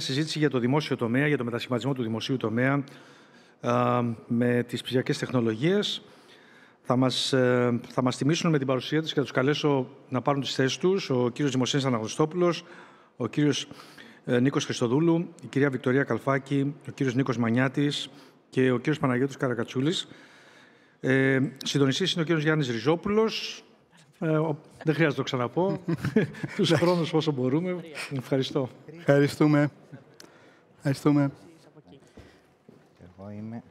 συζήτηση για το δημόσιο τομέα, για το μετασχηματισμό του δημοσίου τομέα με τις ψηφιακές τεχνολογίες. Θα μας, ε, θα μας τιμήσουν με την παρουσία τους και θα τους καλέσω να πάρουν τις θέσεις τους ο κύριος Δημοσένης Αναγνωστόπουλος, ο κύριος ε, Νίκος Χριστοδούλου, η κυρία Βικτωρία Καλφάκη, ο κύριος Νίκος Μανιάτης και ο κύριος Παναγιώτης Καρακατσούλης. Ε, συντονιστής είναι ο κύριος Γιάννης Ριζόπουλος. Ε, δεν χρειάζεται να το ξαναπώ. Τους χρόνους όσο μπορούμε. Ευχαριστώ. Ευχαριστούμε. Ευχαριστούμε. Εγώ είμαι...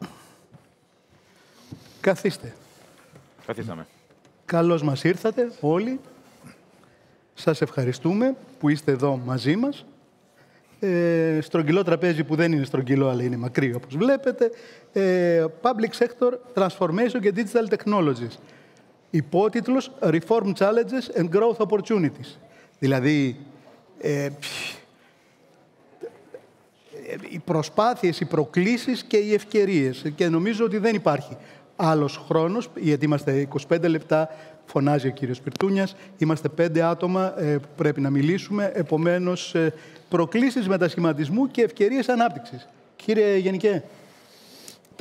Καθίστε. Καθίσαμε. Καλώς μας ήρθατε όλοι. Σας ευχαριστούμε που είστε εδώ μαζί μας. Ε, στρογγυλό τραπέζι που δεν είναι στρογγυλό αλλά είναι μακρύ όπως βλέπετε. Ε, Public Sector Transformation και Digital Technologies. Υπότιτλος Reform Challenges and Growth Opportunities. Δηλαδή, ε, οι προσπάθειες, οι προκλήσεις και οι ευκαιρίες. Και νομίζω ότι δεν υπάρχει άλλος χρόνος, γιατί είμαστε 25 λεπτά, φωνάζει ο κύριος Πυρτούνιας, είμαστε πέντε άτομα ε, που πρέπει να μιλήσουμε, επομένως ε, προκλήσεις μετασχηματισμού και ευκαιρίες ανάπτυξης. Κύριε Γενικέ.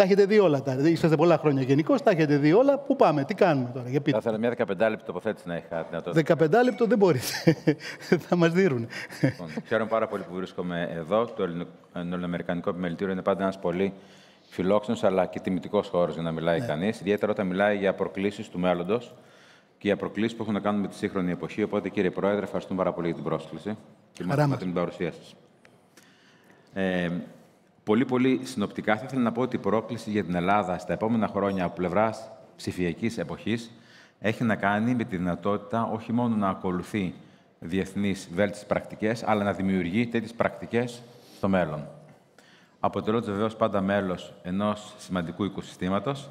Τα έχετε δει όλα. Τα. Είσαστε πολλά χρόνια γενικώ, τα έχετε δει όλα. Πού πάμε, τι κάνουμε τώρα, για πείτε. Θα ήθελα μια 15 λεπτή τοποθέτηση να είχα δυνατότητα. 15 λεπτό δεν μπορείτε. θα μας δίνουν. Λοιπόν, χαίρομαι πάρα πολύ που βρίσκομαι εδώ. Το Ελληνοαμερικανικό Επιμελητήριο είναι πάντα ένας πολύ φιλόξενος αλλά και τιμητικός χώρος για να μιλάει ναι. κανείς. Ιδιαίτερα όταν μιλάει για προκλήσεις του μέλλοντος και για προκλήσεις που έχουν να κάνουν με τη σύγχρονη εποχή. Οπότε, κύριε Πρόεδρε, ευχαριστούμε πάρα πολύ για την πρόσκληση και με την παρουσία σας. Ε, Πολύ πολύ συνοπτικά θα ήθελα να πω ότι η πρόκληση για την Ελλάδα στα επόμενα χρόνια από πλευράς ψηφιακής εποχής έχει να κάνει με τη δυνατότητα όχι μόνο να ακολουθεί διεθνείς βέλτιστες πρακτικές, αλλά να δημιουργεί τέτοιες πρακτικές στο μέλλον. Αποτελώντα βεβαίως πάντα μέλος ενός σημαντικού οικοσυστήματος,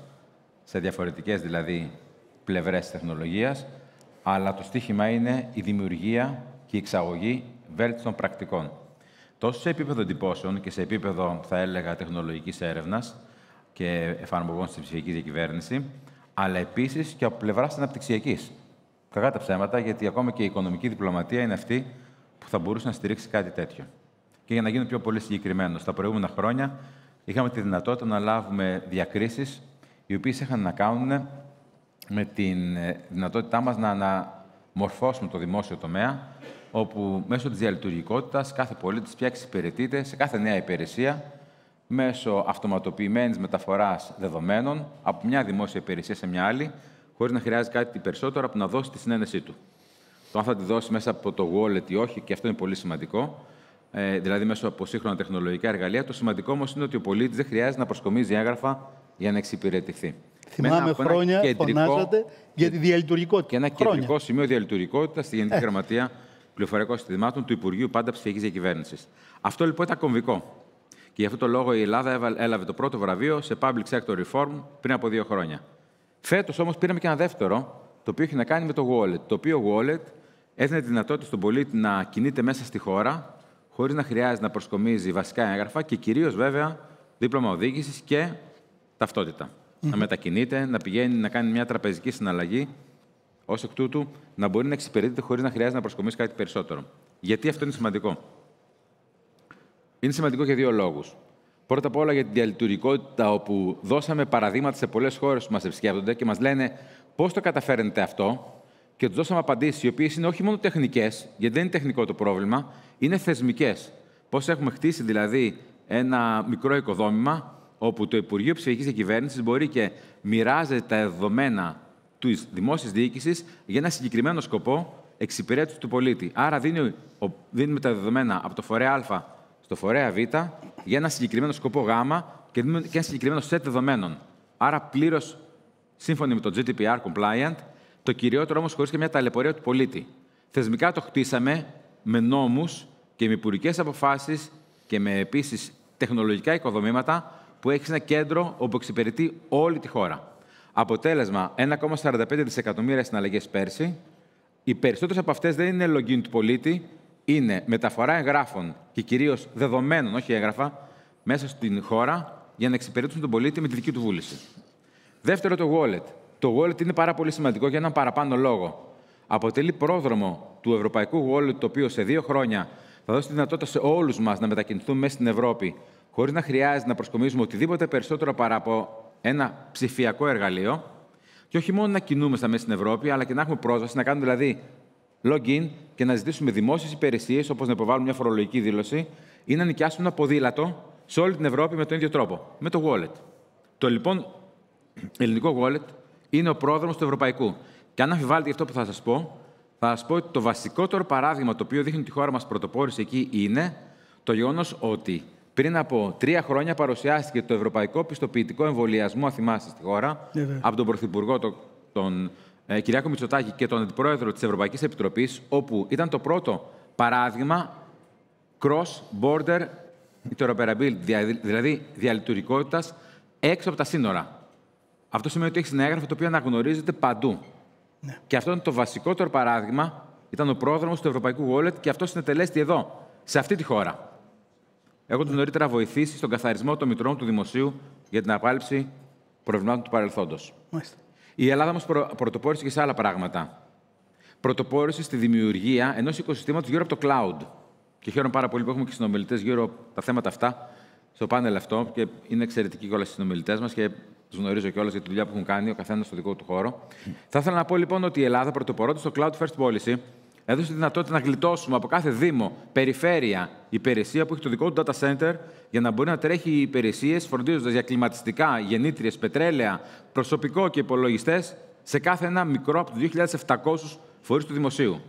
σε διαφορετικές δηλαδή πλευρές της τεχνολογίας, αλλά το στίχημα είναι η δημιουργία και η εξαγωγή βέλτιστων πρακτικών τόσο σε επίπεδο εντυπώσεων και σε επίπεδο, θα έλεγα, τεχνολογικής έρευνας και εφαρμογών στη ψηφιακή διακυβέρνηση, αλλά επίσης και από πλευράς αναπτυξιακής. Κακά τα ψέματα, γιατί ακόμα και η οικονομική διπλωματία είναι αυτή που θα μπορούσε να στηρίξει κάτι τέτοιο. Και για να γίνω πιο πολύ συγκεκριμένο, στα προηγούμενα χρόνια είχαμε τη δυνατότητα να λάβουμε διακρίσεις οι οποίες είχαν να κάνουν με τη ε, δυνατότητά μας να αναμορφώσουμε το δημόσιο τομέα όπου μέσω της διαλειτουργικότητας κάθε πολίτης πια εξυπηρετείται σε κάθε νέα υπηρεσία μέσω αυτοματοποιημένης μεταφοράς δεδομένων από μια δημόσια υπηρεσία σε μια άλλη, χωρίς να χρειάζεται κάτι περισσότερο από να δώσει τη συνένεσή του. Το αν θα τη δώσει μέσα από το wallet ή όχι, και αυτό είναι πολύ σημαντικό, ε, δηλαδή μέσω από σύγχρονα τεχνολογικά εργαλεία. Το σημαντικό όμως είναι ότι ο πολίτης δεν χρειάζεται να προσκομίζει έγγραφα για να εξυπηρετηθεί. Θυμάμαι χρόνια κεντρικό, φωνάζατε για τη διαλειτουργικότητα. Και ένα χρόνια. κεντρικό σημείο διαλειτουργικότητας στη Γενική ε. Γραμματεία πληροφοριακών συστημάτων του Υπουργείου Πάντα Ψηφιακής Διακυβέρνησης. Αυτό λοιπόν ήταν κομβικό. Και γι' αυτό το λόγο η Ελλάδα έλαβε το πρώτο βραβείο σε Public Sector Reform πριν από δύο χρόνια. Φέτος όμως πήραμε και ένα δεύτερο, το οποίο έχει να κάνει με το Wallet. Το οποίο Wallet έδινε τη δυνατότητα στον πολίτη να κινείται μέσα στη χώρα, χωρίς να χρειάζεται να προσκομίζει βασικά έγγραφα και κυρίως βέβαια δίπλωμα οδήγησης και ταυτότητα. Να μετακινείται, να πηγαίνει να κάνει μια τραπεζική συναλλαγή Ω εκ τούτου, να μπορεί να εξυπηρετείται χωρίς να χρειάζεται να προσκομίσει κάτι περισσότερο. Γιατί αυτό είναι σημαντικό; Είναι σημαντικό για δύο λόγους. Πρώτα απ' όλα για την διαλειτουργικότητα, όπου δώσαμε παραδείγματα σε πολλές χώρες που μας επισκέπτονται και μας λένε πώς το καταφέρνετε αυτό, και τους δώσαμε απαντήσεις, οι οποίες είναι όχι μόνο τεχνικές, γιατί δεν είναι τεχνικό το πρόβλημα, είναι θεσμικές. Πώς έχουμε χτίσει δηλαδή ένα μικρό οικοδόμημα, όπου το Υπουργείο Ψηφιακής Διακυβέρνησης μπορεί και μοιράζεται τα δεδομένα της δημόσιας διοίκησης για ένα συγκεκριμένο σκοπό εξυπηρέτησης του πολίτη. Άρα δίνει, δίνουμε τα δεδομένα από το φορέα Α στο φορέα Β για ένα συγκεκριμένο σκοπό Γ και δίνουμε και ένα συγκεκριμένο set δεδομένων. Άρα πλήρως σύμφωνοι με το GDPR compliant, το κυριότερο όμως χωρίς και μια ταλαιπωρία του πολίτη. Θεσμικά το χτίσαμε με νόμους και με υπουργικές αποφάσεις και με επίσης τεχνολογικά οικοδομήματα που έχει ένα κέντρο όπου εξυπηρετεί όλη τη χώρα. Αποτέλεσμα, 1,45 δισεκατομμύρια συναλλαγές πέρσι. Οι περισσότερες από αυτές δεν είναι login του πολίτη, είναι μεταφορά εγγράφων και κυρίως δεδομένων, όχι έγγραφα, μέσα στην χώρα για να εξυπηρετήσουν τον πολίτη με τη δική του βούληση. Δεύτερο, το wallet. Το wallet είναι πάρα πολύ σημαντικό για έναν παραπάνω λόγο. Αποτελεί πρόδρομο του ευρωπαϊκού wallet, το οποίο σε δύο χρόνια Θα δώσει τη δυνατότητα σε όλους μας να μετακινηθούμε μέσα στην Ευρώπη χωρίς να χρειάζεται να προσκομίζουμε οτιδήποτε περισσότερο παρά από ένα ψηφιακό εργαλείο. Και όχι μόνο να κινούμαστε μέσα στην Ευρώπη, αλλά και να έχουμε πρόσβαση, να κάνουμε δηλαδή login και να ζητήσουμε δημόσιες υπηρεσίες, όπως να υποβάλουμε μια φορολογική δήλωση ή να νοικιάσουμε ένα ποδήλατο σε όλη την Ευρώπη με τον ίδιο τρόπο, με το wallet. Το λοιπόν ελληνικό wallet είναι ο πρόδρομος του ευρωπαϊκού. Και αν αμφιβάλλετε για αυτό που θα σας πω, θα σας πω ότι το βασικότερο παράδειγμα το οποίο δείχνει ότι η χώρα μας πρωτοπόρησε εκεί είναι το γεγονός ότι πριν από τρία χρόνια παρουσιάστηκε το Ευρωπαϊκό Πιστοποιητικό Εμβολιασμό, αν θυμάστε, στη χώρα, Ναι, από τον Πρωθυπουργό, τον, τον ε, Κυριάκο Μητσοτάκη και τον Αντιπρόεδρο της Ευρωπαϊκής Επιτροπής, όπου ήταν το πρώτο παράδειγμα cross-border interoperability, δια- δηλαδή διαλειτουργικότητας έξω από τα σύνορα. Αυτό σημαίνει ότι έχει ένα έγγραφο το οποίο αναγνωρίζεται παντού. Και αυτό είναι το βασικότερο παράδειγμα. Ήταν ο πρόδρομος του Ευρωπαϊκού Wallet και αυτό συνετελέστη εδώ, σε αυτή τη χώρα. Έχω του νωρίτερα βοηθήσει στον καθαρισμό των μητρών του δημοσίου για την απάλληψη προβλημάτων του παρελθόντος. Μάλιστα. Η Ελλάδα όμως προ... πρωτοπόρησε και σε άλλα πράγματα. Πρωτοπόρησε στη δημιουργία ενός οικοσυστήματος γύρω από το cloud. Και χαίρομαι πάρα πολύ που έχουμε και συνομιλητές γύρω από τα θέματα αυτά στο πάνελ αυτό και είναι εξαιρετικοί κιόλα οι συνομιλητές μας και τους γνωρίζω κιόλας για τη δουλειά που έχουν κάνει ο καθένας στο δικό του χώρο. Θα ήθελα να πω λοιπόν ότι η Ελλάδα πρωτοπορώντας στο Cloud First Policy έδωσε τη δυνατότητα να γλιτώσουμε από κάθε Δήμο, περιφέρεια, υπηρεσία που έχει το δικό του data center για να μπορεί να τρέχει υπηρεσίες φροντίζοντας για κλιματιστικά, γεννήτριες, πετρέλαια, προσωπικό και υπολογιστές σε κάθε ένα μικρό από του 2.700 φορείς του δημοσίου.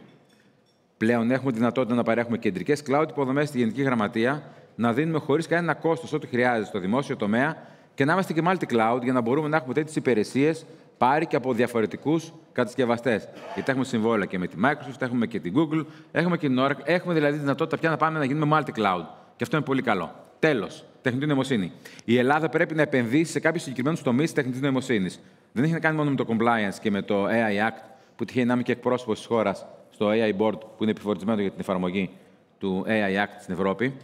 Πλέον έχουμε τη δυνατότητα να παρέχουμε κεντρικές cloud υποδομές στη Γενική Γραμματεία, να δίνουμε χωρίς κανένα κόστος ό,τι χρειάζεται στο δημόσιο τομέα και να είμαστε και multi-cloud για να μπορούμε να έχουμε τέτοιες υπηρεσίες πάρει και από διαφορετικούς κατασκευαστές. Γιατί έχουμε συμβόλαια και με τη Microsoft, έχουμε και την Google, έχουμε και την Oracle. Έχουμε δηλαδή τη δυνατότητα πια να πάμε να γίνουμε multi-cloud. Και αυτό είναι πολύ καλό. Τέλος, τεχνητή νοημοσύνη. Η Ελλάδα πρέπει να επενδύσει σε κάποιους συγκεκριμένους τομείς της τεχνητής νοημοσύνης. Δεν έχει να κάνει μόνο με το compliance και με το AI Act, που τυχαίνει να είμαι και εκπρόσωπος της χώρας στο AI Board, που είναι επιφορτισμένο για την εφαρμογή του AI Act στην Ευρώπη.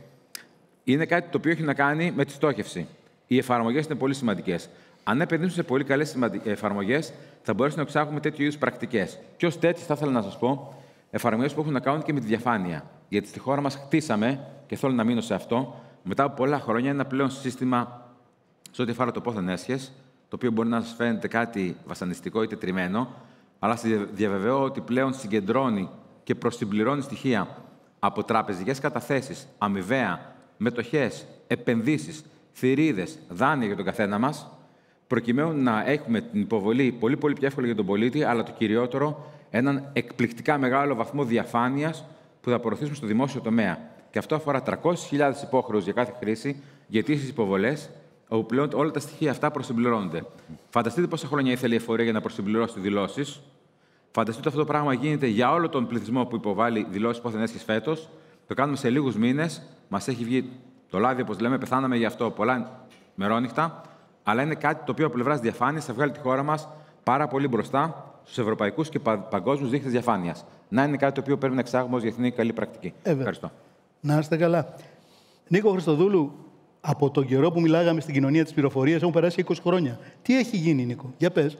Είναι κάτι το οποίο έχει να κάνει με τη στόχευση. Οι εφαρμογές είναι πολύ σημαντικές. Αν επενδύσουμε σε πολύ καλές εφαρμογές, θα μπορέσουμε να εξάγουμε τέτοιου είδους πρακτικές. Και ως τέτοιες, θα ήθελα να σας πω, εφαρμογές που έχουν να κάνουν και με τη διαφάνεια. Γιατί στη χώρα μας χτίσαμε, και θέλω να μείνω σε αυτό, μετά από πολλά χρόνια, ένα πλέον σύστημα σε ό,τι αφορά το πόθεν έσχες, το οποίο μπορεί να σας φαίνεται κάτι βασανιστικό ή τετριμένο, αλλά σας διαβεβαιώ ότι πλέον συγκεντρώνει και προσυμπληρώνει στοιχεία από τραπεζικές καταθέσεις, αμοιβαία, μετοχές, επενδύσεις, θηρίδες, δάνεια για τον καθένα μας, προκειμένου να έχουμε την υποβολή πολύ, πολύ πιο εύκολη για τον πολίτη, αλλά το κυριότερο, έναν εκπληκτικά μεγάλο βαθμό διαφάνειας που θα προωθήσουμε στο δημόσιο τομέα. Και αυτό αφορά 300.000 υπόχρεους για κάθε χρήση, για αιτήσεις υποβολές, όπου πλέον όλα τα στοιχεία αυτά προσυμπληρώνονται. Φανταστείτε πόσα χρόνια ήθελε η εφορία για να προσυμπληρώσει τις δηλώσεις. Φανταστείτε αυτό το πράγμα γίνεται για όλο τον πληθυσμό που υποβάλλει δηλώσεις πόθεν έσχε φέτος. Το κάνουμε σε λίγους μήνες. Μας έχει βγει το λάδι, όπως λέμε, πεθάναμε γι' αυτό πολλά μερόνυχτα. Αλλά είναι κάτι το οποίο από πλευράς διαφάνειας θα βγάλει τη χώρα μας πάρα πολύ μπροστά στους ευρωπαϊκούς και πα- παγκόσμιους δείκτε διαφάνειας. Να είναι κάτι το οποίο πρέπει να εξάγουμε ως διεθνή καλή πρακτική. Ε, βέβαια. Ευχαριστώ. Να είστε καλά. Νίκο Χριστοδούλου, από τον καιρό που μιλάγαμε στην κοινωνία της πληροφορίας έχουν περάσει 20 χρόνια. Τι έχει γίνει, Νίκο, για πες.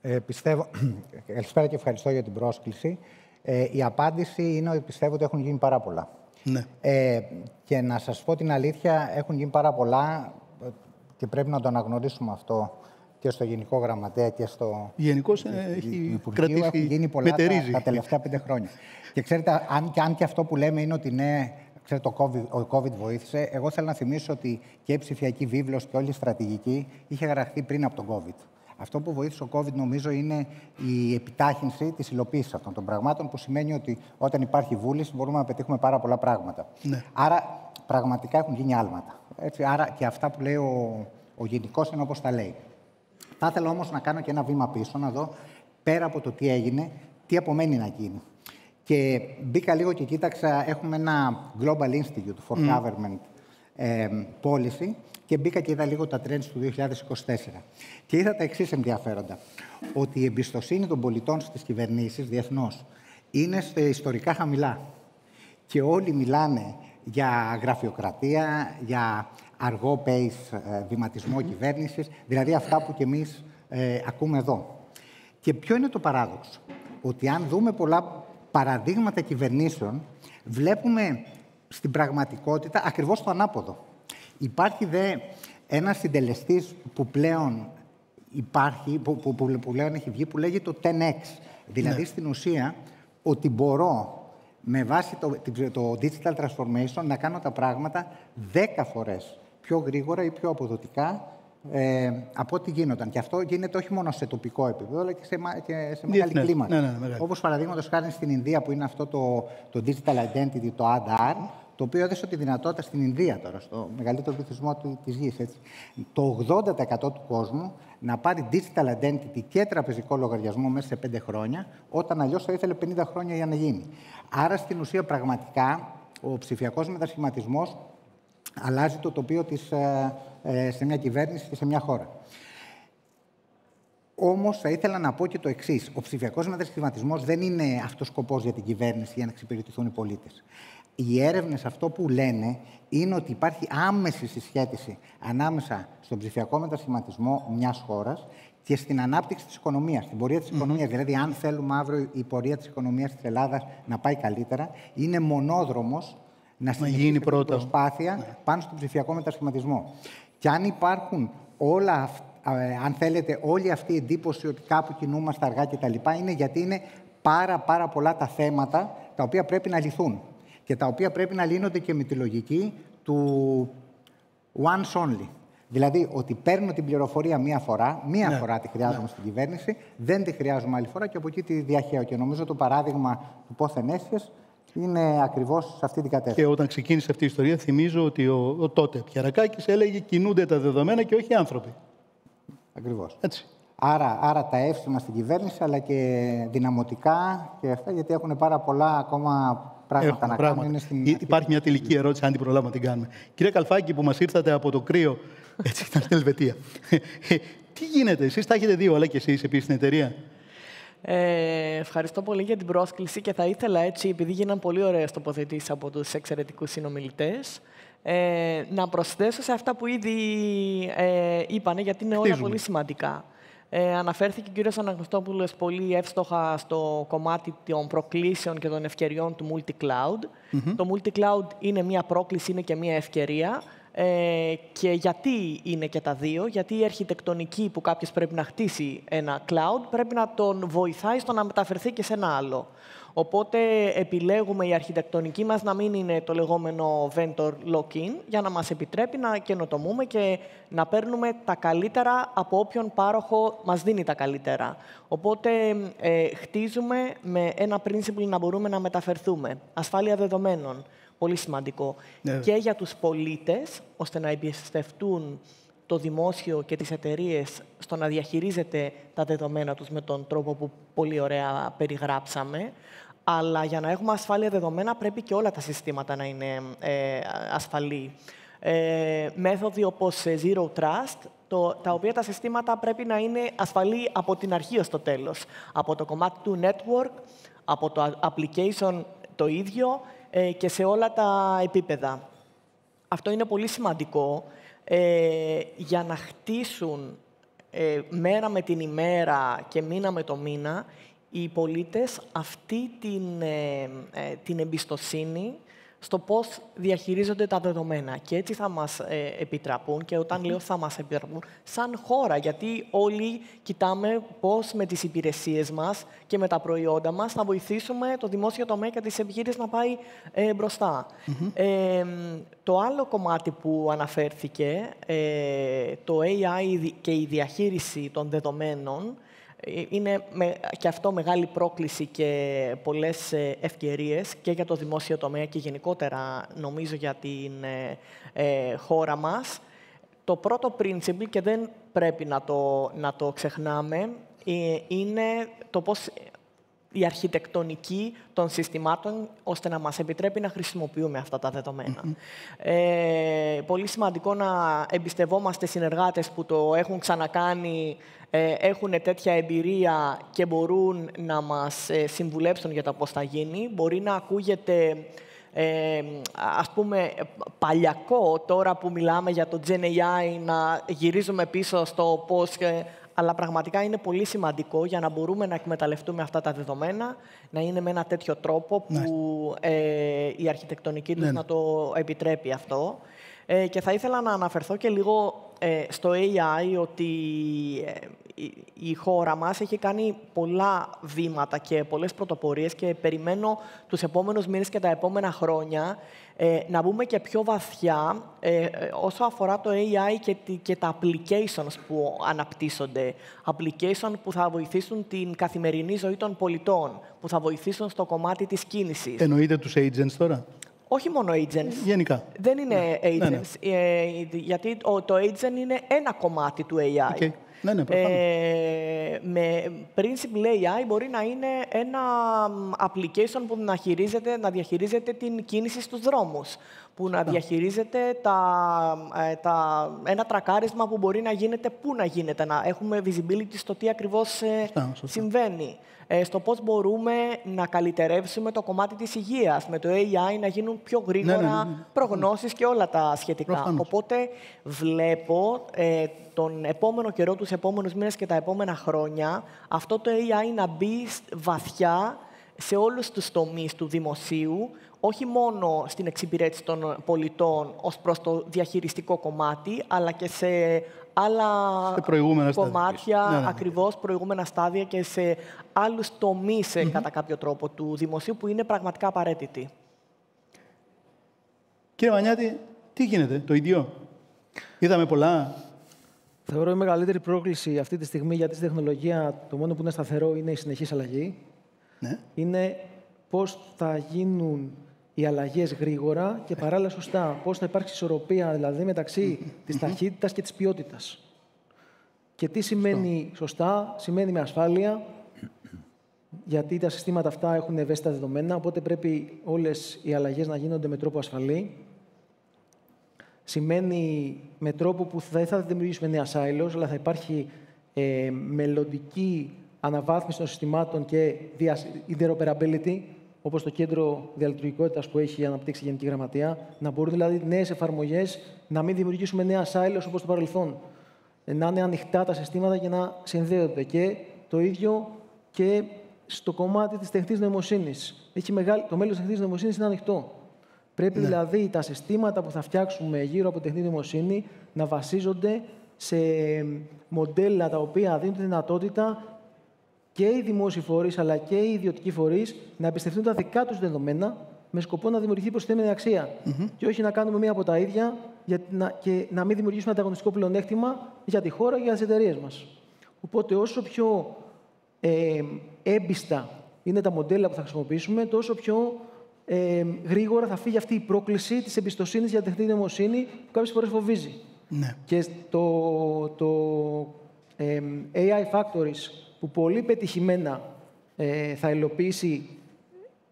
Ε, πιστεύω... Καλησπέρα και ευχαριστώ για την πρόσκληση. Ε, η απάντηση είναι ότι πιστεύω ότι έχουν γίνει πάρα πολλά. Ναι. Ε, και να σας πω την αλήθεια, έχουν γίνει πάρα πολλά ε, και πρέπει να το αναγνωρίσουμε αυτό και στο Γενικό Γραμματέα και στο Γενικώς έχει Υπουργείο. κρατήσει. Έχουν γίνει πολλά τα, μετερίζει. τα τελευταία πέντε χρόνια. και ξέρετε, αν και, αν και αυτό που λέμε είναι ότι ναι, ξέρετε, το COVID, ο COVID βοήθησε, εγώ θέλω να θυμίσω ότι και η ψηφιακή βίβλος και όλη η στρατηγική είχε γραφτεί πριν από τον COVID. Αυτό που βοήθησε ο COVID νομίζω είναι η επιτάχυνση της υλοποίησης αυτών των πραγμάτων, που σημαίνει ότι όταν υπάρχει βούληση μπορούμε να πετύχουμε πάρα πολλά πράγματα. Ναι. Άρα πραγματικά έχουν γίνει άλματα. Έτσι, άρα και αυτά που λέει ο, ο γενικός είναι όπως τα λέει. Θα ήθελα όμως να κάνω και ένα βήμα πίσω, να δω πέρα από το τι έγινε, τι απομένει να γίνει. Και μπήκα λίγο και κοίταξα, έχουμε ένα Global Institute for Government ε, Policy και μπήκα και είδα λίγο τα trends του 2024. Και είδα τα εξής ενδιαφέροντα. Ότι η εμπιστοσύνη των πολιτών στις κυβερνήσεις διεθνώς είναι σε ιστορικά χαμηλά. Και όλοι μιλάνε για γραφειοκρατία, για αργό pace ε, βηματισμό κυβέρνησης, δηλαδή αυτά που κι εμείς ε, ακούμε εδώ. Και ποιο είναι το παράδοξο; Ότι αν δούμε πολλά παραδείγματα κυβερνήσεων, Βλέπουμε στην πραγματικότητα ακριβώς το ανάποδο. Υπάρχει δε ένας συντελεστής που πλέον υπάρχει, που, που, που, που πλέον έχει βγει, που λέγεται το 10X. Δηλαδή, Ναι. στην ουσία, ότι μπορώ με βάση το, το digital transformation να κάνω τα πράγματα 10 φορές πιο γρήγορα ή πιο αποδοτικά ε, από ό,τι γίνονταν. Και αυτό γίνεται όχι μόνο σε τοπικό επίπεδο, αλλά και σε, μα- και σε μεγάλη Διεθνές. κλίμακα. Ναι, ναι, ναι, μεγάλη. Όπως παραδείγματος χάρη στην Ινδία που είναι αυτό το, το digital identity, το ADR, το οποίο έδωσε τη δυνατότητα στην Ινδία τώρα, στο μεγαλύτερο πληθυσμό του- της γης, έτσι, το 80% του κόσμου να πάρει digital identity και τραπεζικό λογαριασμό μέσα σε 5 χρόνια, όταν αλλιώς θα ήθελε 50 χρόνια για να γίνει. Άρα, στην ουσία, πραγματικά, ο ψηφιακός μετασχηματισμός αλλάζει το τοπίο της, ε, ε, σε μια κυβέρνηση και σε μια χώρα. Όμως θα ήθελα να πω και το εξής. Ο ψηφιακός μετασχηματισμός δεν είναι αυτός σκοπός για την κυβέρνηση για να εξυπηρετηθούν οι πολίτες. Οι έρευνες αυτό που λένε είναι ότι υπάρχει άμεση συσχέτιση ανάμεσα στον ψηφιακό μετασχηματισμό μιας χώρας και στην ανάπτυξη της οικονομίας, στην πορεία της οικονομίας. Δηλαδή, αν θέλουμε αύριο η πορεία της οικονομίας της Ελλάδας να πάει καλύτερα, είναι μονόδρομος να συνεχίσει γίνει αυτή την πρώτα. προσπάθεια πάνω στον ψηφιακό μετασχηματισμό. Και αν υπάρχουν όλα αυτά, αν θέλετε, όλη αυτή η εντύπωση ότι κάπου κινούμαστε αργά κτλ. είναι γιατί είναι πάρα πάρα πολλά τα θέματα τα οποία πρέπει να λυθούν και τα οποία πρέπει να λύνονται και με τη λογική του once only. Δηλαδή ότι παίρνω την πληροφορία μία φορά, μία φορά τη χρειάζομαι στην κυβέρνηση, δεν τη χρειάζομαι άλλη φορά και από εκεί τη διαχέω. Και νομίζω το παράδειγμα του πόθεν έσχες είναι ακριβώς σε αυτή την κατεύθυνση. Και όταν ξεκίνησε αυτή η ιστορία, θυμίζω ότι ο, ο τότε Πιαρακάκης έλεγε κινούνται τα δεδομένα και όχι οι άνθρωποι. Ακριβώς. Έτσι. Άρα, άρα τα εύσημα στην κυβέρνηση, αλλά και δυναμωτικά και αυτά, γιατί έχουν πάρα πολλά ακόμα πράγματα Έχουμε να πράγματα. κάνουν. Είναι στην Ή- Υπάρχει μια τελική ερώτηση, αν την προλάβουμε να την κάνουμε. Κύριε Καλφάκη, που μας ήρθατε από το κρύο, έτσι ήταν στην Ελβετία. Τι γίνεται, εσείς τα έχετε δει όλα και εσείς επίσης στην εταιρεία; Ε, ευχαριστώ πολύ για την πρόσκληση και θα ήθελα έτσι, επειδή γίναν πολύ ωραίες τοποθετήσεις από τους εξαιρετικούς συνομιλητές, ε, να προσθέσω σε αυτά που ήδη ε, είπανε, γιατί είναι όλα Χτίζουμε. πολύ σημαντικά. Ε, αναφέρθηκε ο κύριος Αναγνωστόπουλος πολύ εύστοχα στο κομμάτι των προκλήσεων και των ευκαιριών του multi-cloud. Το multi-cloud είναι μία πρόκληση, είναι και μία ευκαιρία. Ε, και γιατί είναι και τα δύο, γιατί η αρχιτεκτονική που κάποιος πρέπει να χτίσει ένα cloud πρέπει να τον βοηθάει στο να μεταφερθεί και σε ένα άλλο. Οπότε επιλέγουμε η αρχιτεκτονική μας να μην είναι το λεγόμενο vendor lock-in για να μας επιτρέπει να καινοτομούμε και να παίρνουμε τα καλύτερα από όποιον πάροχο μας δίνει τα καλύτερα. Οπότε ε, χτίζουμε με ένα principle να μπορούμε να μεταφερθούμε. Ασφάλεια δεδομένων. Πολύ σημαντικό. Ναι. Και για τους πολίτες, ώστε να εμπιστευτούν το δημόσιο και τις εταιρείες στο να διαχειρίζεται τα δεδομένα τους με τον τρόπο που πολύ ωραία περιγράψαμε. Αλλά για να έχουμε ασφάλεια δεδομένα πρέπει και όλα τα συστήματα να είναι ε, ασφαλή. Ε, μέθοδοι όπως ε, Zero Trust, το, τα οποία τα συστήματα πρέπει να είναι ασφαλή από την αρχή ως το τέλος. Από το κομμάτι του network, από το application το ίδιο ε, και σε όλα τα επίπεδα. Αυτό είναι πολύ σημαντικό ε, για να χτίσουν ε, μέρα με την ημέρα και μήνα με το μήνα οι πολίτες αυτή την, ε, ε, την εμπιστοσύνη στο πώς διαχειρίζονται τα δεδομένα. Και έτσι θα μας ε, επιτραπούν, και όταν λέω θα μας επιτραπούν, σαν χώρα, γιατί όλοι κοιτάμε πώς με τις υπηρεσίες μας και με τα προϊόντα μας θα βοηθήσουμε το δημόσιο τομέα και τις επιχείρησεις να πάει ε, μπροστα Ε, το άλλο κομμάτι που αναφέρθηκε, ε, το AI και η διαχείριση των δεδομένων, ε, είναι με, και αυτό μεγάλη πρόκληση και πολλές ε, ευκαιρίες και για το δημόσιο τομέα και γενικότερα νομίζω για την ε, ε, χώρα μας. Το πρώτο principle, και δεν πρέπει να το, να το ξεχνάμε, ε, είναι το πώς η αρχιτεκτονική των συστημάτων ώστε να μας επιτρέπει να χρησιμοποιούμε αυτά τα δεδομένα. Ε, πολύ σημαντικό να εμπιστευόμαστε συνεργάτες που το έχουν ξανακάνει, ε, έχουν τέτοια εμπειρία και μπορούν να μας ε, συμβουλέψουν για το πώς θα γίνει. Μπορεί να ακούγεται ε, ας πούμε παλιακό τώρα που μιλάμε για το Gen AI να γυρίζουμε πίσω στο πώς ε, αλλά πραγματικά είναι πολύ σημαντικό για να μπορούμε να εκμεταλλευτούμε αυτά τα δεδομένα, να είναι με ένα τέτοιο τρόπο που ε, η αρχιτεκτονική τους Ναι, ναι. να το επιτρέπει αυτό. Ε, και θα ήθελα να αναφερθώ και λίγο ε, στο AI ότι ε, η, η χώρα μας έχει κάνει πολλά βήματα και πολλές πρωτοπορίες και περιμένω τους επόμενους μήνες και τα επόμενα χρόνια ε, να μπούμε και πιο βαθιά ε, ε, όσο αφορά το AI και, τη- και τα applications που αναπτύσσονται. Application που θα βοηθήσουν την καθημερινή ζωή των πολιτών, που θα βοηθήσουν στο κομμάτι της κίνησης. Εννοείτε τους agents τώρα; Όχι μόνο agents. Γενικά. Δεν είναι agents, Ναι, ναι. ε, γιατί ο- το agent είναι ένα κομμάτι του AI. Οκ. Ναι, ναι, προφανώς. Ε, με Principal AI μπορεί να είναι ένα μ, application που να, χειρίζεται, να διαχειρίζεται την κίνηση στους δρόμους, που να διαχειρίζεται τα, ε, τα, ένα τρακάρισμα που μπορεί να γίνεται, πού να γίνεται, να έχουμε visibility στο τι ακριβώς ε, Σωστά, σωστά. συμβαίνει. Ε, στο πώς μπορούμε να καλυτερεύσουμε το κομμάτι της υγείας, με το AI να γίνουν πιο γρήγορα ναι, ναι, ναι. προγνώσεις και όλα τα σχετικά. Προφανώς. Οπότε βλέπω ε, τον επόμενο καιρό, τους επόμενους μήνες και τα επόμενα χρόνια, αυτό το AI να μπει σ- βαθιά σε όλους τους τομείς του δημοσίου, όχι μόνο στην εξυπηρέτηση των πολιτών ως προς το διαχειριστικό κομμάτι, αλλά και σε άλλα Σε προηγούμενα στάδια. κομμάτια, Ναι, ναι, ναι. ακριβώς προηγούμενα στάδια και σε άλλους τομείς, ε, κατά κάποιο τρόπο, του δημοσίου που είναι πραγματικά απαραίτητοι. Κύριε Μανιάτη, τι γίνεται, το ίδιο. Είδαμε πολλά. Θεωρώ η μεγαλύτερη πρόκληση αυτή τη στιγμή για τη τεχνολογία, το μόνο που είναι σταθερό είναι η συνεχής αλλαγή. Ναι. Είναι πώς θα γίνουν οι αλλαγές γρήγορα και παράλληλα σωστά. Πώς θα υπάρξει ισορροπία δηλαδή μεταξύ της ταχύτητας και της ποιότητας. Και τι σημαίνει σωστά, σημαίνει με ασφάλεια, γιατί τα συστήματα αυτά έχουν ευαίσθητα δεδομένα, οπότε πρέπει όλες οι αλλαγές να γίνονται με τρόπο ασφαλή. Σημαίνει με τρόπο που δεν θα δημιουργήσουμε νέα silos, αλλά θα υπάρχει ε, μελλοντική αναβάθμιση των συστημάτων και διασ- interoperability, όπως το κέντρο διαλειτουργικότητας που έχει αναπτύξει η Γενική Γραμματεία, να μπορούν δηλαδή νέες εφαρμογές να μην δημιουργήσουμε νέα silos όπως το παρελθόν. Ε, Να είναι ανοιχτά τα συστήματα για να συνδέονται. Και το ίδιο και στο κομμάτι της τεχνητής νοημοσύνης. Έχει μεγάλη... Το μέλλον της τεχνητής νοημοσύνης είναι ανοιχτό. Πρέπει δηλαδή τα συστήματα που θα φτιάξουμε γύρω από τεχνητή νοημοσύνη να βασίζονται σε μοντέλα τα οποία δίνουν τη δυνατότητα και οι δημόσιοι φορείς αλλά και οι ιδιωτικοί φορείς να εμπιστευτούν τα δικά τους δεδομένα με σκοπό να δημιουργηθεί προσθέμενη αξία. Και όχι να κάνουμε μία από τα ίδια για να, και να μην δημιουργήσουμε ανταγωνιστικό πλεονέκτημα για τη χώρα και για τις εταιρείες μας. Οπότε, όσο πιο ε, έμπιστα είναι τα μοντέλα που θα χρησιμοποιήσουμε, τόσο πιο ε, γρήγορα θα φύγει αυτή η πρόκληση της εμπιστοσύνης για την τεχνητή νοημοσύνη που κάποιες φορές φοβίζει. Ναι. Και το, το ε, AI Factories που πολύ πετυχημένα ε, θα υλοποιήσει,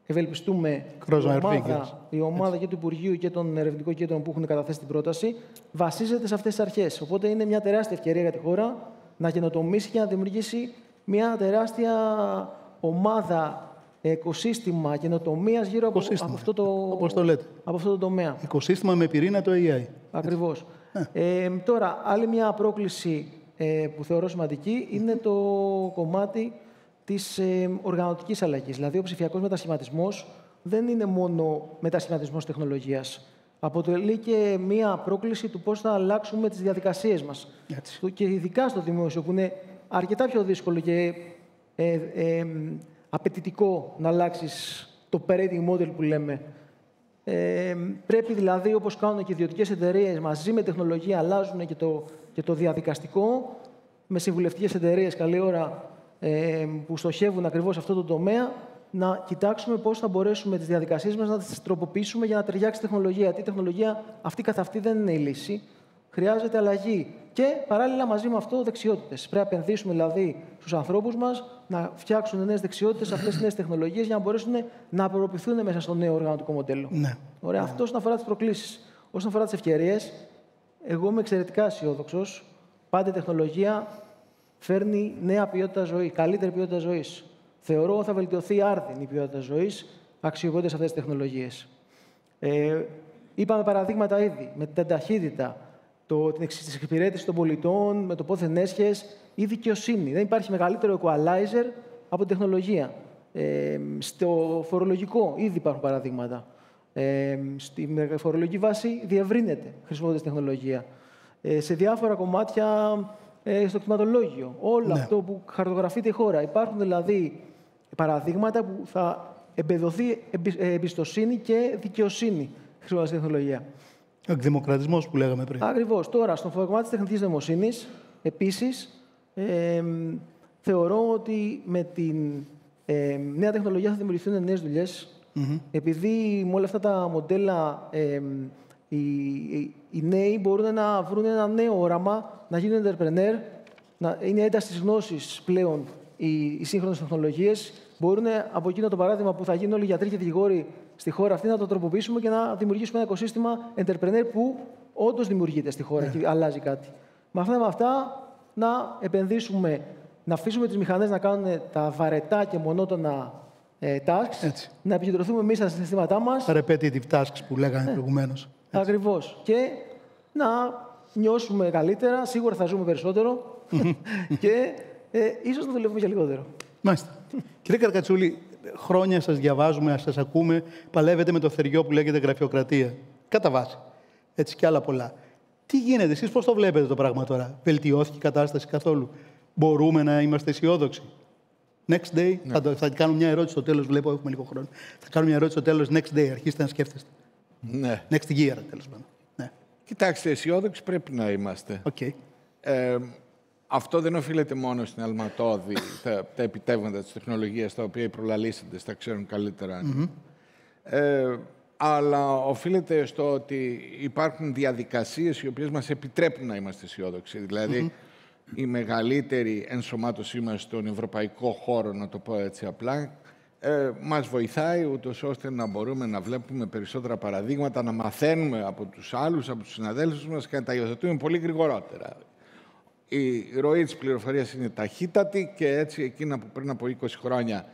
ευελπιστούμε, η Cross my fingers. ομάδα, η ομάδα και του Υπουργείου και των ερευνητικών κέντρων που έχουν καταθέσει την πρόταση, βασίζεται σε αυτές τις αρχές. Οπότε είναι μια τεράστια ευκαιρία για τη χώρα να καινοτομήσει και να δημιουργήσει μια τεράστια ομάδα, οικοσύστημα καινοτομίας γύρω από, Οικοσύστημα, από, αυτό το, όπως το λέτε. από αυτό το τομέα. Οικοσύστημα με πυρήνα το AI. Ακριβώς. Ε, τώρα, άλλη μια πρόκληση ε, που θεωρώ σημαντική είναι το κομμάτι της ε, οργανωτικής αλλαγής. Δηλαδή, ο ψηφιακός μετασχηματισμός δεν είναι μόνο μετασχηματισμός τεχνολογίας. Αποτελεί και μια πρόκληση του πώς θα αλλάξουμε τις διαδικασίες μας. Έτσι. Το- Και ειδικά στο δημόσιο, που είναι αρκετά πιο δύσκολο και ε, ε, απαιτητικό να αλλάξεις το operating model που λέμε ε, πρέπει δηλαδή, όπως κάνουν και ιδιωτικές εταιρείες, μαζί με τεχνολογία αλλάζουν και το, και το διαδικαστικό, με συμβουλευτικές εταιρείες καλή ώρα ε, που στοχεύουν ακριβώς σε αυτό το τομέα, να κοιτάξουμε πώς θα μπορέσουμε τις διαδικασίες μας να τις τροποποιήσουμε για να ταιριάξει η τεχνολογία. Γιατί η τεχνολογία αυτή καθ' αυτή δεν είναι η λύση. Χρειάζεται αλλαγή. Και παράλληλα μαζί με αυτό δεξιότητες. Πρέπει να επενδύσουμε δηλαδή στους ανθρώπους μας να φτιάξουν νέες δεξιότητες σε αυτές τι νέες τεχνολογίες για να μπορέσουν να απορροπηθούν μέσα στο νέο οργανωτικό μοντέλο. Ναι. Ωραία. Αυτό όσον αφορά τις προκλήσεις. Όσον αφορά τις ευκαιρίες, εγώ είμαι εξαιρετικά αισιόδοξος. Πάντα η τεχνολογία φέρνει νέα ποιότητα ζωή, καλύτερη ποιότητα ζωής. Θεωρώ ότι θα βελτιωθεί άρδιν η ποιότητα ζωής αξιοποιώντας αυτές τις τεχνολογίες. Ε, είπαμε παραδείγματα ήδη με την ταχύτητα, το, την εξυπηρέτηση των πολιτών με το πόθεν έσχες ή δικαιοσύνη. Δεν υπάρχει μεγαλύτερο equalizer από την τεχνολογία. Ε, στο φορολογικό ήδη υπάρχουν παραδείγματα. Ε, στη φορολογική βάση διευρύνεται χρησιμοποιώντας τεχνολογία. Ε, σε διάφορα κομμάτια ε, στο κτηματολόγιο. Όλο ναι. αυτό που χαρτογραφείται η χώρα. Υπάρχουν δηλαδή παραδείγματα που θα εμπεδοθεί εμπιστοσύνη και δικαιοσύνη χρησιμοποιώντας τεχνολογία. Ο εκδημοκρατισμός που λέγαμε πριν. Ακριβώς. Τώρα, στον κομμάτι της τεχνητής νοημοσύνης, επίσης, ε, θεωρώ ότι με την ε, νέα τεχνολογία θα δημιουργηθούν νέες δουλειές. Mm-hmm. Επειδή με όλα αυτά τα μοντέλα ε, οι, οι, νέοι μπορούν να βρουν ένα νέο όραμα, να γίνουν entrepreneur, να είναι ένταση τη γνώση πλέον οι, οι σύγχρονες τεχνολογίες. Μπορούν από εκείνο το παράδειγμα που θα γίνουν όλοι οι γιατροί και δικηγόροι στη χώρα αυτή να το τροποποιήσουμε και να δημιουργήσουμε ένα οικοσύστημα entrepreneur που όντως δημιουργείται στη χώρα yeah. Ναι. και αλλάζει κάτι. Με αυτά, με αυτά να επενδύσουμε να αφήσουμε τις μηχανές να κάνουν τα βαρετά και μονότονα ε, tasks, Έτσι. να επικεντρωθούμε εμείς στα συστήματά μας. Repetitive tasks που λέγανε ε, προηγουμένως. Ακριβώς. Και να νιώσουμε καλύτερα, σίγουρα θα ζούμε περισσότερο και ε, ίσως να δουλεύουμε και λιγότερο. Μάλιστα. Κύριε Καρκατσούλη, χρόνια σας διαβάζουμε, σας ακούμε, παλεύετε με το θεριό που λέγεται γραφειοκρατία. Κατά βάση. Έτσι και άλλα πολλά. Τι γίνεται, εσείς πώς το βλέπετε το πράγμα τώρα; Βελτιώθηκε η κατάσταση καθόλου; Μπορούμε να είμαστε αισιόδοξοι; Next day, ναι. θα, θα κάνω μια ερώτηση στο τέλος. Βλέπω, έχουμε λίγο χρόνο. Θα κάνω μια ερώτηση στο τέλος. Next day, αρχίστε να σκέφτεστε. Ναι. Next year, τέλος πάντων. Ναι. Κοιτάξτε, αισιόδοξοι πρέπει να είμαστε. Okay. Ε, αυτό δεν οφείλεται μόνο στην αλματώδη, τα, τα επιτεύγματα της τεχνολογίας, τα οποία οι προλαλήσαντες τα ξέρουν καλύτερα. Mm-hmm. Ε, αλλά οφείλεται στο ότι υπάρχουν διαδικασίες οι οποίες μας επιτρέπουν να είμαστε αισιόδοξοι. Δηλαδή, mm-hmm η μεγαλύτερη ενσωμάτωσή μας στον ευρωπαϊκό χώρο, να το πω έτσι απλά, ε, μας βοηθάει ούτως ώστε να μπορούμε να βλέπουμε περισσότερα παραδείγματα, να μαθαίνουμε από τους άλλους, από τους συναδέλφους μας και να τα υιοθετούμε πολύ γρηγορότερα. Η ροή της πληροφορίας είναι ταχύτατη και έτσι εκείνα που πριν από 20 χρόνια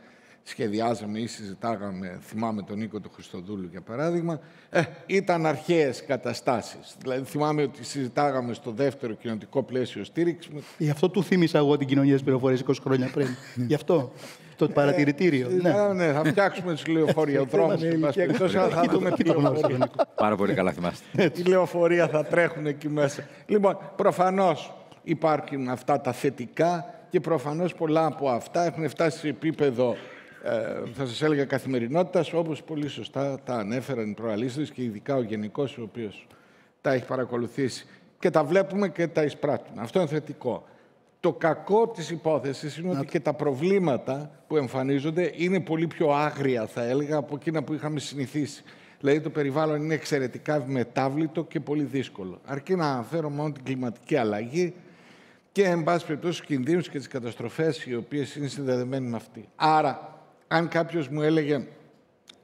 σχεδιάζαμε ή συζητάγαμε, θυμάμαι τον Νίκο του Χριστοδούλου για παράδειγμα, ε, ήταν αρχαίες καταστάσεις. Δηλαδή θυμάμαι ότι συζητάγαμε στο δεύτερο κοινωνικό πλαίσιο στήριξης. Γι' αυτό του θύμισα εγώ την κοινωνία της πληροφορίας 20 χρόνια πριν. Γι' αυτό. Το ε, παρατηρητήριο. Ε, ναι. ναι, θα φτιάξουμε τις λεωφοριοδρόμους. θα δούμε τι Πάρα πολύ καλά θυμάστε. Η λεωφορεία θα τρέχουν εκεί μέσα. Λοιπόν, προφανώς υπάρχουν αυτά τα θετικά και προφανώς πολλά από αυτά έχουν φτάσει σε επίπεδο ε, θα σας έλεγα καθημερινότητας, όπως πολύ σωστά τα ανέφεραν οι προαλήσεις και ειδικά ο Γενικός, ο οποίος τα έχει παρακολουθήσει. Και τα βλέπουμε και τα εισπράττουν. Αυτό είναι θετικό. Το κακό της υπόθεσης είναι ότι και τα προβλήματα που εμφανίζονται είναι πολύ πιο άγρια, θα έλεγα, από εκείνα που είχαμε συνηθίσει. Δηλαδή το περιβάλλον είναι εξαιρετικά μετάβλητο και πολύ δύσκολο. Αρκεί να αναφέρω μόνο την κλιματική αλλαγή και, εν πάση περιπτώσει, τους κινδύνους και τις καταστροφές οι οποίες είναι συνδεδεμένοι με αυτή. Άρα, αν κάποιος μου έλεγε,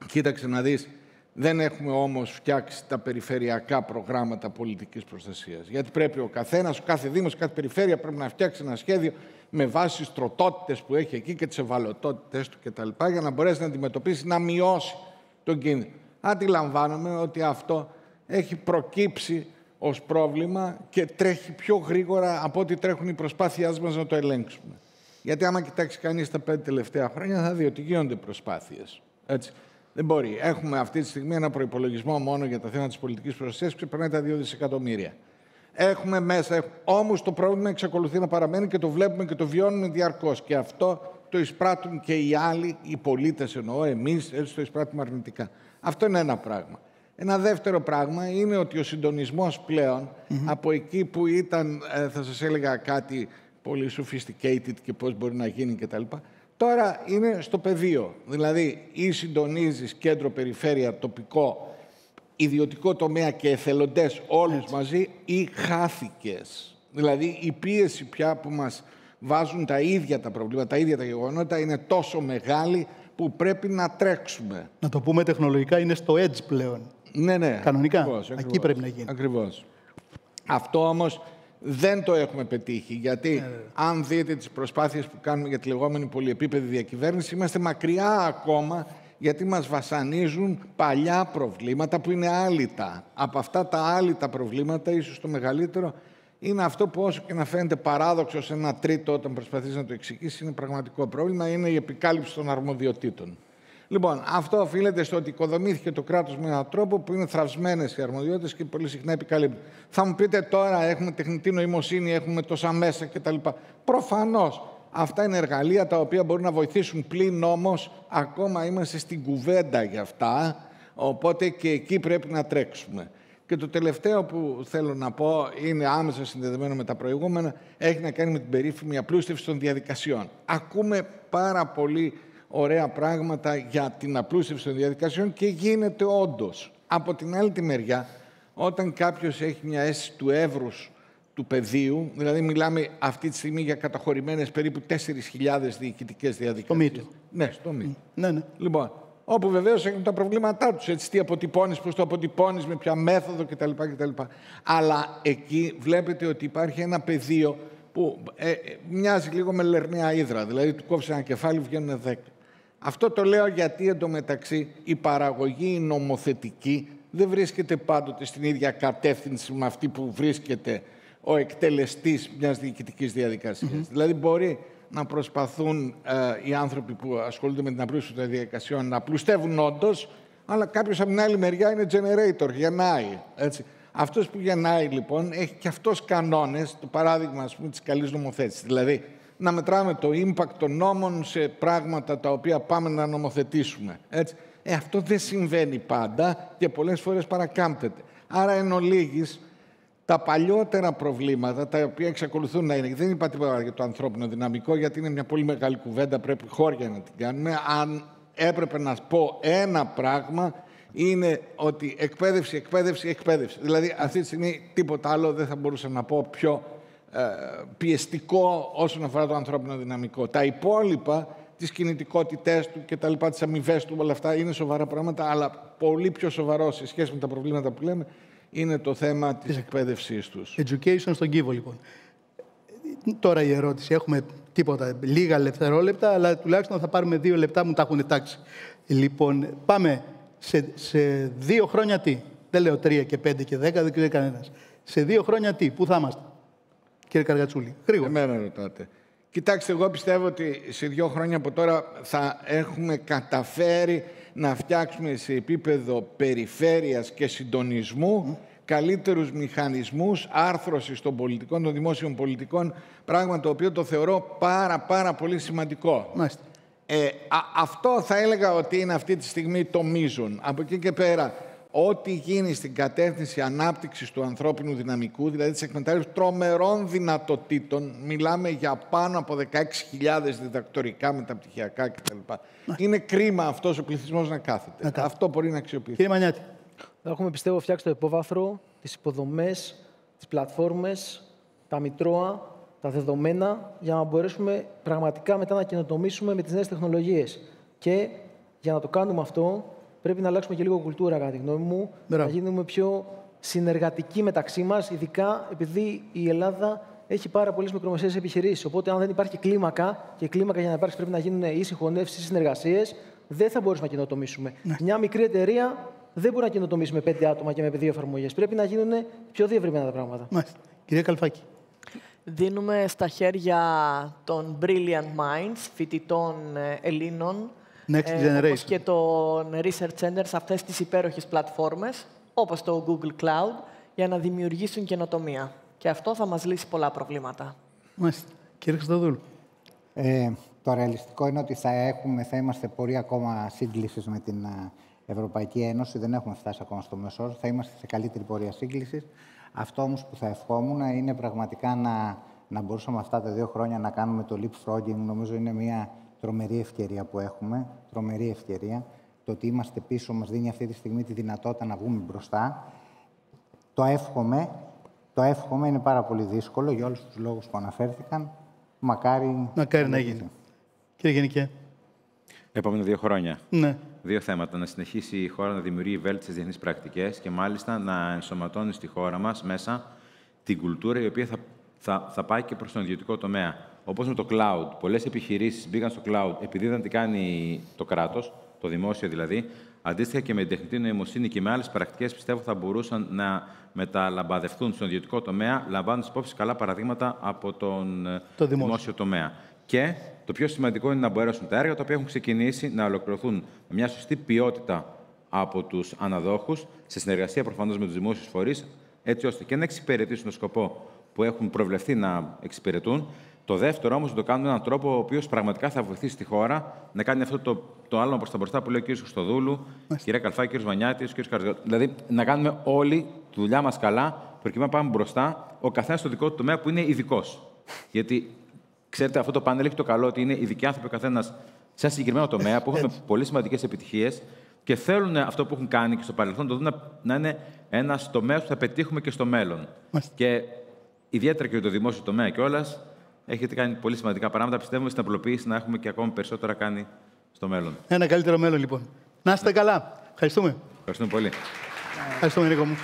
κοίταξε να δεις, δεν έχουμε όμως φτιάξει τα περιφερειακά προγράμματα πολιτικής προστασίας. Γιατί πρέπει ο καθένας, ο κάθε δήμος, κάθε περιφέρεια πρέπει να φτιάξει ένα σχέδιο με βάση τις τροτότητες που έχει εκεί και τις ευαλωτότητες του κτλ. για να μπορέσει να αντιμετωπίσει, να μειώσει τον κίνδυνο. Αντιλαμβάνομαι ότι αυτό έχει προκύψει ως πρόβλημα και τρέχει πιο γρήγορα από ό,τι τρέχουν οι προσπάθειές μας να το ελέγξουμε. Γιατί άμα κοιτάξει κανείς τα πέντε τελευταία χρόνια, θα δει ότι γίνονται προσπάθειες. Δεν μπορεί. Έχουμε αυτή τη στιγμή ένα προπολογισμό μόνο για τα θέματα της πολιτικής προστασίας που ξεπερνάει τα 2 δισεκατομμύρια. Έχουμε μέσα. Όμως το πρόβλημα εξακολουθεί να παραμένει και το βλέπουμε και το βιώνουμε διαρκώς. Και αυτό το εισπράττουν και οι άλλοι, οι πολίτες εννοώ, εμείς, έτσι το εισπράττουμε αρνητικά. Αυτό είναι ένα πράγμα. Ένα δεύτερο πράγμα είναι ότι ο συντονισμός πλέον από εκεί που ήταν, ε, θα σας έλεγα κάτι πολύ sophisticated και πώς μπορεί να γίνει κτλ. Τώρα είναι στο πεδίο. Δηλαδή, ή συντονίζεις κέντρο, περιφέρεια, τοπικό, ιδιωτικό τομέα και εθελοντές όλους μαζί ή χάθηκες. Δηλαδή, η πίεση πια που μας βάζουν τα ίδια τα προβλήματα, τα ίδια τα γεγονότα είναι τόσο μεγάλη που πρέπει να τρέξουμε. Να το πούμε τεχνολογικά, είναι στο edge πλέον. Ναι, ναι. Κανονικά. Ακριβώς, Εκεί πρέπει να γίνει. Ακριβώς. Αυτό όμως δεν το έχουμε πετύχει. Γιατί ναι, αν δείτε τις προσπάθειες που κάνουμε για τη λεγόμενη πολυεπίπεδη διακυβέρνηση, είμαστε μακριά ακόμα γιατί μας βασανίζουν παλιά προβλήματα που είναι άλυτα. Από αυτά τα άλυτα προβλήματα, ίσως το μεγαλύτερο, είναι αυτό που όσο και να φαίνεται παράδοξο σε ένα τρίτο όταν προσπαθείς να το εξηγήσεις, είναι πραγματικό πρόβλημα, είναι η επικάλυψη των αρμοδιοτήτων. Λοιπόν, αυτό οφείλεται στο ότι οικοδομήθηκε το κράτος με έναν τρόπο που είναι θραυσμένες οι αρμοδιότητες και πολύ συχνά επικαλύπτουν. Θα μου πείτε τώρα, έχουμε τεχνητή νοημοσύνη, έχουμε τόσα μέσα κτλ. Προφανώς αυτά είναι εργαλεία τα οποία μπορούν να βοηθήσουν πλην όμως ακόμα είμαστε στην κουβέντα για αυτά. Οπότε και εκεί πρέπει να τρέξουμε. Και το τελευταίο που θέλω να πω είναι άμεσα συνδεδεμένο με τα προηγούμενα, έχει να κάνει με την περίφημη απλούστευση των διαδικασιών. Ακούμε πάρα πολύ ωραία πράγματα για την απλούστευση των διαδικασιών και γίνεται όντως. Από την άλλη τη μεριά, όταν κάποιος έχει μια αίσθηση του εύρους του πεδίου, δηλαδή μιλάμε αυτή τη στιγμή για καταχωρημένες περίπου 4.000 διοικητικές διαδικασίες. Το Ναι, στο ΜΗΤ. Ναι, ναι. Λοιπόν, όπου βεβαίως έχουν τα προβλήματά τους. Έτσι, τι αποτυπώνεις, πώς το αποτυπώνεις, με ποια μέθοδο κτλ. κτλ. Αλλά εκεί βλέπετε ότι υπάρχει ένα πεδίο που ε, ε, μοιάζει λίγο με λερναία ύδρα. Δηλαδή, του κόψεις ένα κεφάλι, βγαίνουν 10. Αυτό το λέω γιατί εντωμεταξύ η παραγωγή η νομοθετική δεν βρίσκεται πάντοτε στην ίδια κατεύθυνση με αυτή που βρίσκεται ο εκτελεστής μιας διοικητικής Δηλαδή μπορεί να προσπαθούν ε, οι άνθρωποι που ασχολούνται με την απλούστευση των διαδικασιών να πλουστεύουν όντως, αλλά κάποιος από την άλλη μεριά είναι generator, γεννάει. Έτσι. Αυτός που γεννάει λοιπόν έχει και αυτός κανόνες, το παράδειγμα ας πούμε της καλής νομοθέτησης. Δηλαδή να μετράμε το impact των νόμων σε πράγματα τα οποία πάμε να νομοθετήσουμε. Έτσι. Ε, αυτό δεν συμβαίνει πάντα και πολλές φορές παρακάμπτεται. Άρα εν ολίγης, τα παλιότερα προβλήματα, τα οποία εξακολουθούν να είναι, δεν είπα τίποτα για το ανθρώπινο δυναμικό, γιατί είναι μια πολύ μεγάλη κουβέντα, πρέπει χώρια να την κάνουμε. Αν έπρεπε να πω ένα πράγμα, είναι ότι εκπαίδευση, εκπαίδευση, εκπαίδευση. Δηλαδή, αυτή τη στιγμή τίποτα άλλο δεν θα μπορούσα να πω πιο ε, πιεστικό όσον αφορά το ανθρώπινο δυναμικό. Τα υπόλοιπα, τις κινητικότητές του και τα λοιπά, τις αμοιβές του, όλα αυτά είναι σοβαρά πράγματα, αλλά πολύ πιο σοβαρό σε σχέση με τα προβλήματα που λέμε, είναι το θέμα της εκπαίδευσής τους. Education στον κύβο, λοιπόν. Τώρα η ερώτηση. Έχουμε τίποτα, λίγα δευτερόλεπτα, αλλά τουλάχιστον θα πάρουμε δύο λεπτά, μου τα έχουν τάξει. Λοιπόν, πάμε σε, σε δύο χρόνια τι. Δεν λέω τρία και πέντε και δέκα, δεν ξέρει κανένας. Σε δύο χρόνια τι, πού θα είμαστε; Κύριε Καργατσούλη. Γρήγορα. Εμένα ρωτάτε. Κοιτάξτε, εγώ πιστεύω ότι σε δύο χρόνια από τώρα θα έχουμε καταφέρει να φτιάξουμε σε επίπεδο περιφέρειας και συντονισμού mm. καλύτερους μηχανισμούς άρθρωσης των πολιτικών, των δημόσιων πολιτικών, πράγμα το οποίο το θεωρώ πάρα πάρα πολύ σημαντικό. Ε, αυτό θα έλεγα ότι είναι αυτή τη στιγμή το μείζον. Από εκεί και πέρα, ό,τι γίνει στην κατεύθυνση ανάπτυξης του ανθρώπινου δυναμικού, δηλαδή της εκμετάλλευσης τρομερών δυνατοτήτων, μιλάμε για πάνω από 16.000 διδακτορικά, μεταπτυχιακά κτλ. Είναι κρίμα αυτός ο πληθυσμός να κάθεται. Αυτό μπορεί να αξιοποιηθεί. Κύριε Μανιάτη. Θα έχουμε, πιστεύω, φτιάξει το υπόβαθρο, τις υποδομές, τις πλατφόρμες, τα μητρώα, τα δεδομένα, για να μπορέσουμε πραγματικά μετά να καινοτομήσουμε με τις νέες τεχνολογίες. Και για να το κάνουμε αυτό, πρέπει να αλλάξουμε και λίγο κουλτούρα, κατά τη γνώμη μου, να γίνουμε πιο συνεργατικοί μεταξύ μας, ειδικά επειδή η Ελλάδα έχει πάρα πολλές μικρομεσαίες επιχειρήσεις. Οπότε, αν δεν υπάρχει κλίμακα, και κλίμακα για να υπάρξει πρέπει να γίνουν ή συγχωνεύσεις ή συνεργασίες, δεν θα μπορούσαμε να καινοτομήσουμε. Ναι. Μια μικρή εταιρεία δεν μπορεί να καινοτομήσει με πέντε άτομα και με δύο εφαρμογές. Πρέπει να γίνουν πιο διευρυμένα τα πράγματα. Μάλιστα. Κυρία Καλφάκη. Δίνουμε στα χέρια των Brilliant Minds, φοιτητών ε, Ελλήνων, Next ε, Όπως και το Research Center σε αυτές τις υπέροχες πλατφόρμες, όπως το Google Cloud, για να δημιουργήσουν καινοτομία. Και αυτό θα μας λύσει πολλά προβλήματα. Μάλιστα. Κύριε Χρυστοδούλου. Ε, το ρεαλιστικό είναι ότι θα, έχουμε, θα είμαστε πολύ ακόμα σύγκλησης με την ε, Ευρωπαϊκή Ένωση. Δεν έχουμε φτάσει ακόμα στο μεσό. Θα είμαστε σε καλύτερη πορεία σύγκλησης. Αυτό όμως που θα ευχόμουν είναι πραγματικά να, να μπορούσαμε αυτά τα δύο χρόνια να κάνουμε το leapfrogging. Νομίζω είναι μια τρομερή ευκαιρία που έχουμε, τρομερή ευκαιρία. Το ότι είμαστε πίσω μας δίνει αυτή τη στιγμή τη δυνατότητα να βγούμε μπροστά. Το εύχομαι, το εύχομαι, είναι πάρα πολύ δύσκολο για όλους τους λόγους που αναφέρθηκαν. Μακάρι, Μακάρι να γίνει. Κύριε Γενικέ. Επόμενα δύο χρόνια. Ναι. Δύο θέματα. Να συνεχίσει η χώρα να δημιουργεί βέλτιστες διεθνείς πρακτικές και μάλιστα να ενσωματώνει στη χώρα μας μέσα την κουλτούρα η οποία θα, θα, θα πάει και προς τον ιδιωτικό τομέα. Όπως με το cloud, πολλές επιχειρήσεις μπήκαν στο cloud επειδή δεν τι κάνει το κράτος, το δημόσιο δηλαδή, αντίστοιχα και με την τεχνητή νοημοσύνη και με άλλες πρακτικές, πιστεύω θα μπορούσαν να μεταλαμπαδευτούν στον ιδιωτικό τομέα, λαμβάνοντας υπόψη καλά παραδείγματα από τον ε, Το δημόσιο. δημόσιο τομέα. Και το πιο σημαντικό είναι να μπορέσουν τα έργα τα οποία έχουν ξεκινήσει να ολοκληρωθούν με μια σωστή ποιότητα από τους αναδόχους, σε συνεργασία προφανώς με τους δημόσιους φορείς, έτσι ώστε και να εξυπηρετήσουν τον σκοπό που έχουν προβλεφθεί να εξυπηρετούν. Το δεύτερο όμως να το κάνουν με έναν τρόπο ο οποίος πραγματικά θα βοηθήσει τη χώρα να κάνει αυτό το, το άλλο προς τα μπροστά που λέει ο κ. Χρυστοδούλου, κυρία Καλφάκη, κ. Βανιάτης, ο κ. Καρδιώτη. Δηλαδή να κάνουμε όλοι τη δουλειά μας καλά, προκειμένου να πάμε μπροστά, ο καθένας στο δικό του τομέα που είναι ειδικός. Γιατί ξέρετε, αυτό το πάνελ έχει το καλό ότι είναι ειδικοί άνθρωποι ο καθένας σε ένα συγκεκριμένο τομέα που έχουν πολύ σημαντικές επιτυχίες και θέλουν αυτό που έχουν κάνει και στο παρελθόν το δουν να, να είναι ένας τομέας που θα πετύχουμε και στο μέλλον. Μάλιστα. Και ιδιαίτερα και το δημόσιο τομέα κιόλας έχετε κάνει πολύ σημαντικά πράγματα. Πιστεύουμε στην απλοποίηση να έχουμε και ακόμα περισσότερα κάνει στο μέλλον. Ένα καλύτερο μέλλον, λοιπόν. Να είστε καλά. Ευχαριστούμε. Ευχαριστούμε πολύ. Ευχαριστούμε, Νίκο μου.